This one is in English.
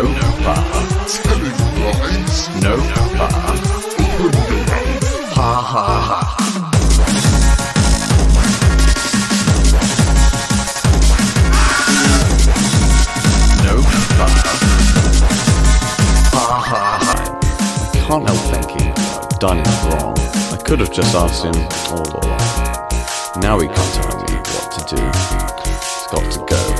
No bar. No bar. Ha ha ha. No bar. Ha ha ha. I can't help thinking I've done it wrong. I could have just asked him all along. Now he can't tell me what to do. He's got to go.